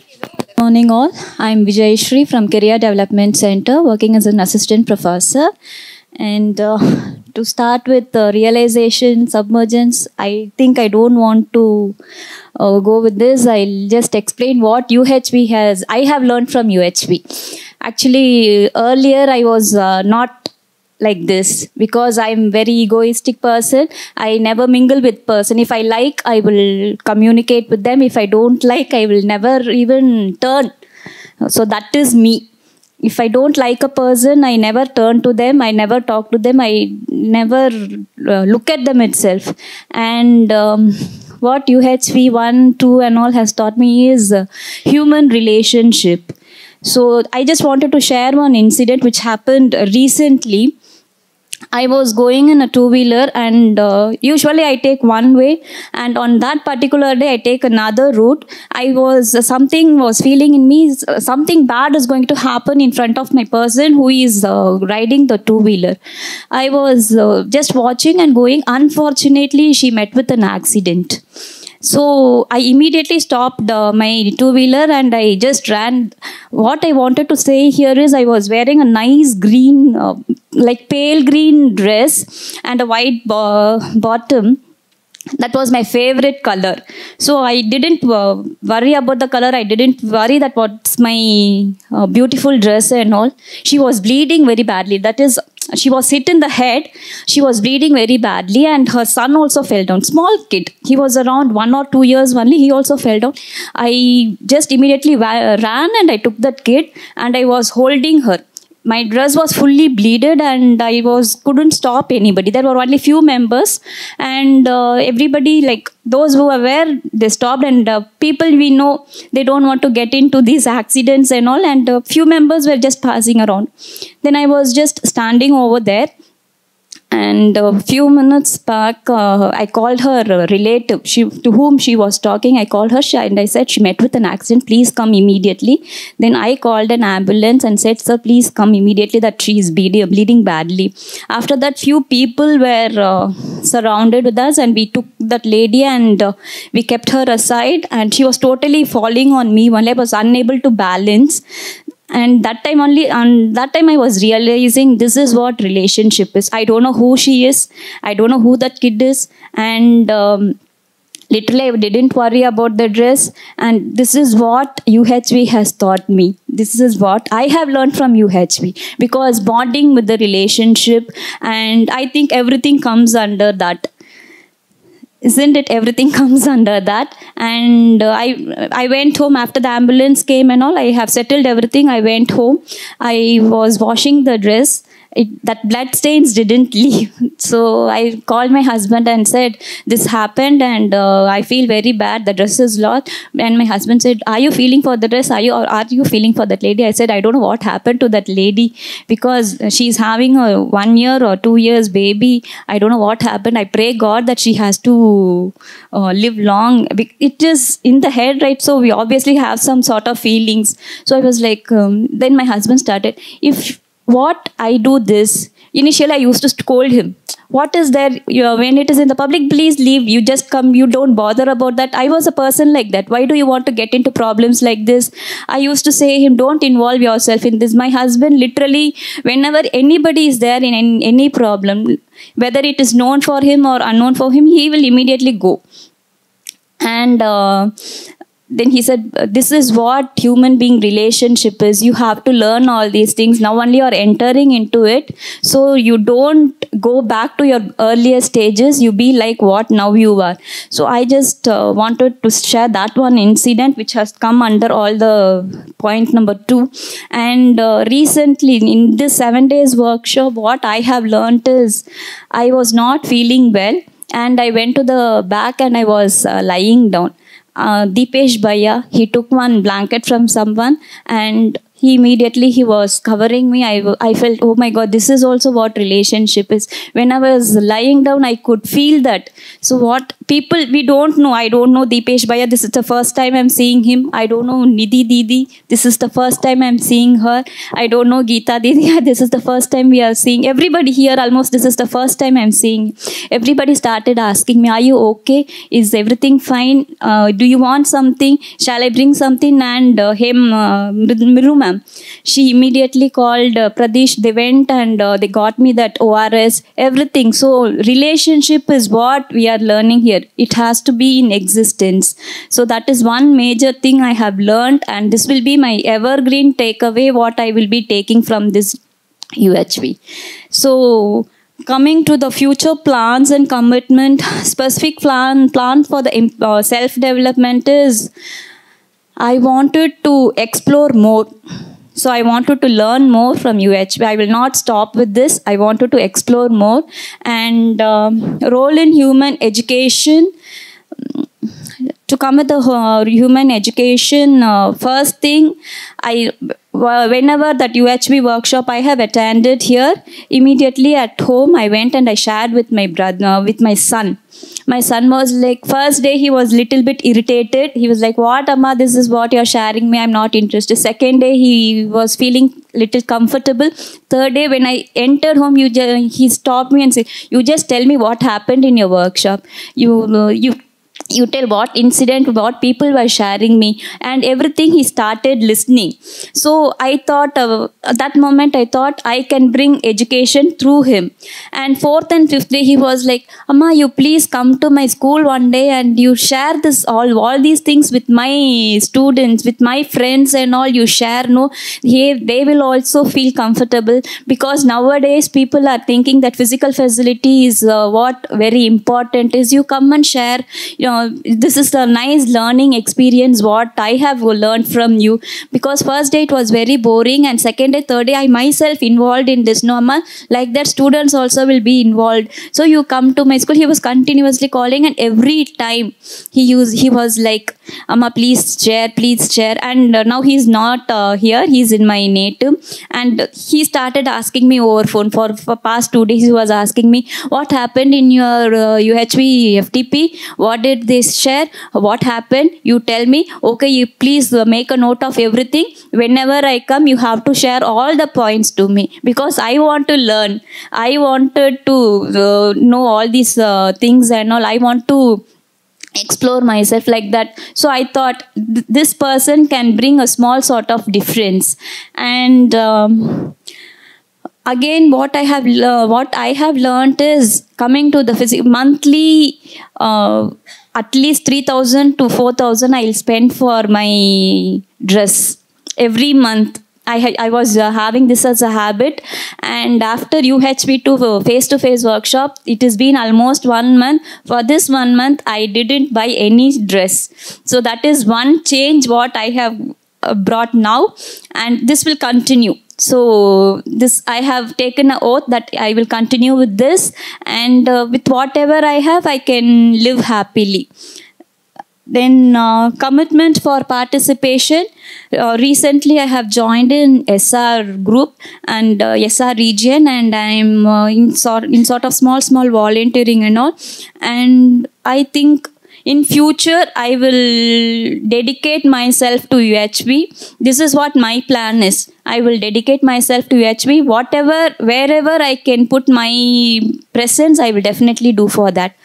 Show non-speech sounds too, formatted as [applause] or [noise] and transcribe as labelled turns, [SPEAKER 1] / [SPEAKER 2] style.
[SPEAKER 1] Good morning all. I'm Vijayashree from Career Development Center, working as an assistant professor. And uh, to start with the realization, submergence, I think I don't want to uh, go with this. I'll just explain what UHV has. I have learned from UHV. Actually, earlier I was uh, not like this. Because i'm very egoistic person i never mingle with person. If i like i will communicate with them. If i don't [laughs] like i will never even turn. So that is me. If i don't like a person i never turn to them. I never talk to them. I never uh, look at them itself. And um, what uhv 1 2 and all has taught me is uh, human relationship. So i just wanted to share one incident which happened recently I was going in a two wheeler, and uh, usually I take one way, and on that particular day I take another route. I was uh, something was feeling in me uh, something bad is going to happen in front of my person who is uh, riding the two wheeler. I was uh, just watching and going. Unfortunately, she met with an accident. So I immediately stopped uh, my two wheeler and I just ran. What I wanted to say here is I was wearing a nice green, uh, like pale green dress and a white bo- bottom that was my favorite color. So i didn't uh, worry about the color. I didn't worry that what's my uh, beautiful dress and all. She was bleeding very badly. That is she was hit in the head. She was bleeding very badly and her son also fell down. Small kid. He was around one or two years only. He also fell down. I just immediately ran and i took that kid and i was holding her my dress was fully bleeded and i was couldn't stop anybody. There were only few members and uh, everybody like those who were there they stopped and uh, people we know they don't want to get into these accidents and all and a few members were just passing around. Then i was just standing over there and a few minutes back uh, i called her relative. She to whom she was talking i called her and i said she met with an accident. Please come immediately. Then i called an ambulance and said sir please come immediately. That she is bleeding, bleeding badly. After that few people were uh, surrounded with us and we took that lady and uh, we kept her aside and she was totally falling on me. Only i was unable to balance and that time only on that time i was realizing this is what relationship is. I don't know who she is. I don't know who that kid is. And um, literally i didn't worry about the dress. And this is what uhv has taught me. This is what i have learned from uhv because bonding with the relationship and i think everything comes under that isn't it everything [laughs] comes under that? And uh, i i went home after the ambulance came and all. I have settled everything. I went home. I was washing the dress it, that blood stains didn't [laughs] leave. So i called my husband and said this happened and uh, i feel very bad. The dress is lost. And my husband said are you feeling for the dress? Are you or are you feeling for that lady? I said i don't know what happened to that lady because she's having a one year or two years baby. I don't know what happened. I pray god that she has to uh, live long. It is in the head right? So we obviously have some sort of feelings. So i was like um, then my husband started if what I do this. Initially, I used to scold him. What is there when it is in the public? Please leave. You just come. You don't bother about that. I was a person like that. Why do you want to get into problems like this? I used to say him, don't involve yourself in this. My husband, literally, whenever anybody is there in any, any problem, whether it is known for him or unknown for him, he will immediately go. And uh, then he said this is what human being relationship is. You have to learn all these things. Now only you're entering into it. So you don't go back to your earlier stages. You be like what now you are. So i just uh, wanted to share that one incident which has come under all the point number 2 and uh, recently in this 7 days workshop what i have learned is i was not feeling well and i went to the back and i was uh, lying down uh, Deepesh Bhaiya, he took one blanket from someone and he immediately he was covering me. I, I felt, oh my God, this is also what relationship is. When I was lying down, I could feel that. So what people, we don't know. I don't know Deepesh Bhaiya. This is the first time I'm seeing him. I don't know Nidhi Didi. This is the first time I'm seeing her. I don't know Geeta Didi. [laughs] this is the first time we are seeing. Everybody here almost, this is the first time I'm seeing. Everybody started asking me, are you okay? Is everything fine? Uh, do you want something? Shall I bring something? And uh, him, uh, Miru ma'am, she immediately called uh, Pradesh. They went and uh, they got me that ORS, everything. So relationship is what we are learning here. It has to be in existence. So that is one major thing I have learned, and this will be my evergreen takeaway. What I will be taking from this UHV. So coming to the future plans and commitment [laughs] specific plan plan for the uh, self development is i wanted to explore more so i wanted to learn more from UHV i will not stop with this. I wanted to explore more. And um, role in human education to come with the uh, human education uh, first thing i whenever that UHV workshop I have attended here, immediately at home I went and I shared with my brother, with my son. My son was like, first day he was little bit irritated. He was like, what Amma, this is what you're sharing me. I'm not interested. Second day he was feeling little comfortable. Third day when I entered home, you he stopped me and said, you just tell me what happened in your workshop. You, uh, you you tell what incident what people were sharing me and everything he started listening. So i thought uh, at that moment i thought i can bring education through him. And fourth and fifth day he was like amma you please come to my school one day and you share this all all these things with my students with my friends and all you share no? Hey, they will also feel comfortable because nowadays people are thinking that physical facility is uh, what very important is. You come and share you know this is a nice learning experience what i have learned from you. Because first day it was very boring and second day third day i myself involved in this. Normal like that students also will be involved. So you come to my school he was continuously calling and every time he used he was like amma please chair, please chair." and uh, now he's not uh, here he's in my native and he started asking me over phone. For, for past two days he was asking me what happened in your uh, uhv FDP what did they share? What happened? You tell me. Okay you please uh, make a note of everything. Whenever i come you have to share all the points to me. Because i want to learn. I wanted to uh, know all these uh, things and all. I want to explore myself like that. So i thought th- this person can bring a small sort of difference. And um, again what i have le- what i have learned is coming to the physical monthly uh, at least 3000 to 4000 i'll spend for my dress every month I, ha- I was uh, having this as a habit and after UHV to face to face workshop it has been almost one month. For this one month I didn't buy any dress. So that is one change what I have uh, brought now and this will continue. So this i have taken an oath that i will continue with this and uh, with whatever i have i can live happily then uh, commitment for participation. Uh, recently i have joined in sr group and uh, sr region and i'm uh, in sort in sort of small small volunteering and all. And i think in future i will dedicate myself to UHV this is what my plan is. I will dedicate myself to UHV whatever wherever i can put my presence i will definitely do for that